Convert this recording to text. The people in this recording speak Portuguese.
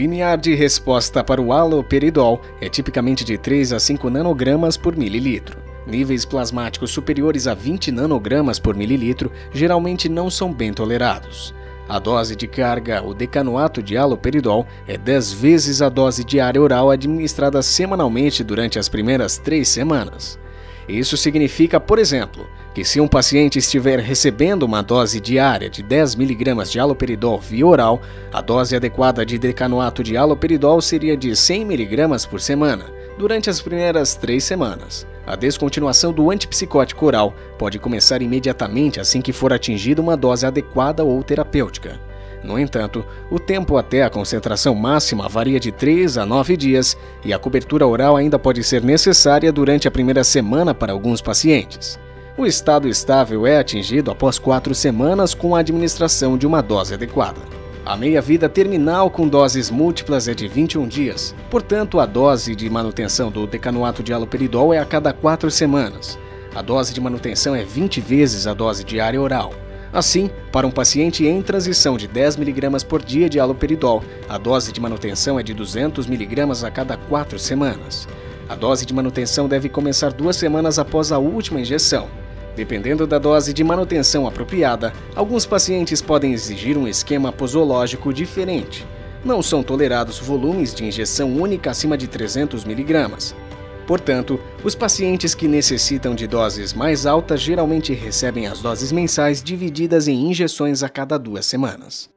O limiar de resposta para o haloperidol é tipicamente de 3 a 5 nanogramas por mililitro. Níveis plasmáticos superiores a 20 nanogramas por mililitro geralmente não são bem tolerados. A dose de carga, o decanoato de haloperidol, é 10 vezes a dose diária oral administrada semanalmente durante as primeiras três semanas. Isso significa, por exemplo, que se um paciente estiver recebendo uma dose diária de 10 mg de haloperidol via oral, a dose adequada de decanoato de haloperidol seria de 100 mg por semana, durante as primeiras três semanas. A descontinuação do antipsicótico oral pode começar imediatamente assim que for atingida uma dose adequada ou terapêutica. No entanto, o tempo até a concentração máxima varia de 3 a 9 dias e a cobertura oral ainda pode ser necessária durante a primeira semana para alguns pacientes. O estado estável é atingido após 4 semanas com a administração de uma dose adequada. A meia-vida terminal com doses múltiplas é de 21 dias, portanto, a dose de manutenção do decanoato de haloperidol é a cada 4 semanas. A dose de manutenção é 20 vezes a dose diária oral. Assim, para um paciente em transição de 10 mg por dia de haloperidol, a dose de manutenção é de 200 mg a cada 4 semanas. A dose de manutenção deve começar duas semanas após a última injeção. Dependendo da dose de manutenção apropriada, alguns pacientes podem exigir um esquema posológico diferente. Não são tolerados volumes de injeção única acima de 300 mg. Portanto, os pacientes que necessitam de doses mais altas geralmente recebem as doses mensais divididas em injeções a cada duas semanas.